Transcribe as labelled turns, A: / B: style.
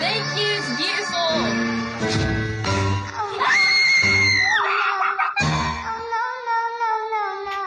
A: Thank you, it's beautiful.